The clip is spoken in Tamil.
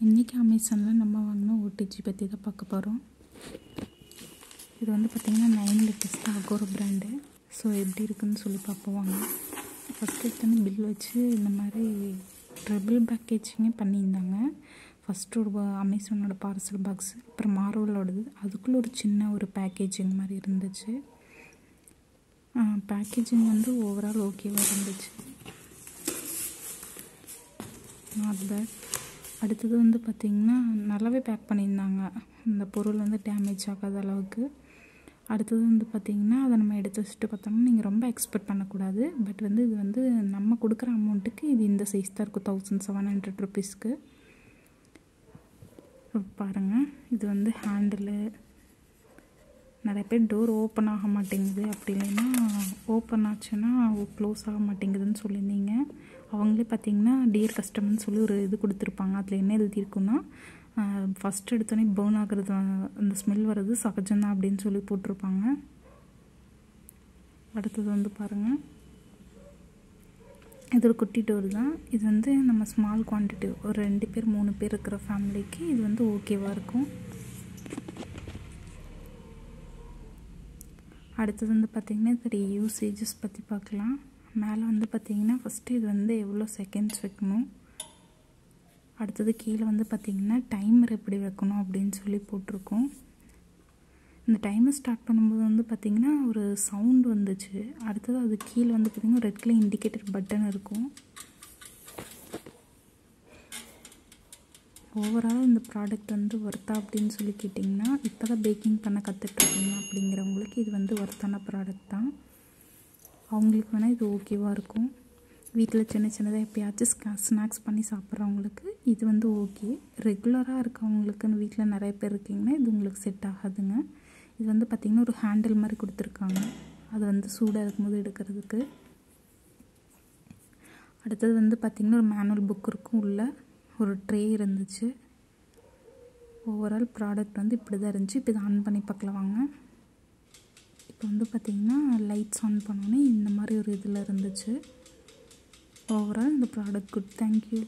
இன்றைக்கி அமேசானில் நம்ம வாங்கின ஓடிஜி பற்றி தான் பார்க்க போகிறோம் இது வந்து பார்த்திங்கன்னா நைன் லிட்டர்ஸ் தான் அகோரோ பிராண்டு ஸோ எப்படி இருக்குதுன்னு சொல்லி பார்ப்போம் வாங்க. ஃபஸ்ட்டு எடுத்தோன்னே பில் வச்சு இந்த மாதிரி ட்ரிபிள் பேக்கேஜிங்கே பண்ணியிருந்தாங்க. ஃபஸ்ட்டு ஒரு அமேசானோட பார்சல் பாக்ஸ் அப்புறம் மார்வலோடது அதுக்குள்ளே ஒரு சின்ன ஒரு பேக்கேஜிங் மாதிரி இருந்துச்சு. பேக்கேஜிங் வந்து ஓவரால் ஓகேவாக இருந்துச்சு. நாட் பேட் அடுத்தது வந்து பார்த்திங்கன்னா நல்லாவே பேக் பண்ணியிருந்தாங்க. இந்த பொருள் வந்து டேமேஜ் ஆகாத அளவுக்கு. அடுத்தது வந்து பார்த்திங்கன்னா அதை நம்ம எடுத்து வச்சுட்டு பார்த்தோம்னா நீங்கள் ரொம்ப எக்ஸ்பெக்ட் பண்ணக்கூடாது. பட் வந்து இது வந்து நம்ம கொடுக்குற அமௌண்ட்டுக்கு இது இந்த சைஸ் தான் இருக்கும். தௌசண்ட் செவன் ஹண்ட்ரட் ருபீஸ்க்கு பாருங்கள் இது வந்து ஹேண்டிலு நிறைய பேர் டோர் ஓப்பன் ஆக மாட்டேங்குது. அப்படி இல்லைன்னா ஓப்பன் ஆச்சுன்னா க்ளோஸ் ஆக மாட்டேங்குதுன்னு சொல்லி அவங்களே பார்த்தீங்கன்னா டியர் கஸ்டமர்னு சொல்லி ஒரு இது கொடுத்துருப்பாங்க. அதில் என்ன எழுதியிருக்குன்னா ஃபஸ்ட் எடுத்தோடனே பேர்ன் ஆகிறது அந்த ஸ்மெல் வர்றது சகஜம்தான் அப்படின்னு சொல்லி போட்டிருப்பாங்க. அடுத்தது வந்து பாருங்கள் இது ஒரு குட்டி டோர் தான். இது வந்து நம்ம ஸ்மால் குவான்டிட்டி ஒரு ரெண்டு பேர் மூணு பேர் இருக்கிற ஃபேமிலிக்கு இது வந்து ஓகேவாக இருக்கும். அடுத்தது வந்து பார்த்திங்கன்னா இதோடைய யூசேஜஸ் பற்றி பார்க்கலாம். மேலே வந்து பார்த்திங்கன்னா ஃபஸ்ட்டு இது வந்து எவ்வளோ செகண்ட்ஸ் வைக்கணும்? அடுத்தது கீழே வந்து பார்த்திங்கன்னா டைமர் எப்படி வைக்கணும் அப்படின்னு சொல்லி போட்டிருக்கோம். இந்த டைமர் ஸ்டார்ட் பண்ணும்போது வந்து பார்த்திங்கன்னா ஒரு சவுண்ட் வந்துச்சு. அடுத்தது அது கீழே வந்து பார்த்திங்கன்னா ரெட் கலர் இண்டிகேட்டர் பட்டன் இருக்கும். ஓவரால் இந்த ப்ராடக்ட் வந்து ஒர்த்தா அப்படின்னு சொல்லி கேட்டிங்கன்னா இப்போ தான் பேக்கிங் பண்ண கற்றுட்ருக்கீங்க அப்படிங்கிறவங்களுக்கு இது வந்து ஒர்த்தான ப்ராடக்ட் தான். அவங்களுக்கு வேணால் இது ஓகேவாக இருக்கும். வீட்டில் சின்ன சின்னதாக எப்பயாச்சும் ஸ்கா ஸ்நாக்ஸ் பண்ணி சாப்பிட்றவங்களுக்கு இது வந்து ஓகே ரெகுலராக இருக்கவங்களுக்குன்னு வீட்டில் நிறைய பேர் இருக்கீங்கன்னா இது உங்களுக்கு செட் ஆகாதுங்க. இது வந்து பார்த்திங்கன்னா ஒரு ஹேண்டில் மாதிரி கொடுத்துருக்காங்க. அது வந்து சூடாக இருக்கும்போது எடுக்கிறதுக்கு. அடுத்தது வந்து பார்த்திங்கன்னா ஒரு மேனுவல் புக் இருக்கும் உள்ள. ஒரு ட்ரே இருந்துச்சு. ஓவரால் ப்ராடக்ட் வந்து இப்படி தான் இருந்துச்சு. இப்போ இதை ஆன் பண்ணி பார்க்கலாம் வாங்க இப்போ வந்து பார்த்திங்கன்னா லைட்ஸ் ஆன் பண்ணோன்னே இந்த மாதிரி ஒரு இதில் இருந்துச்சு. ஓவரால் இந்த ப்ராடக்ட் குட் தேங்க்யூ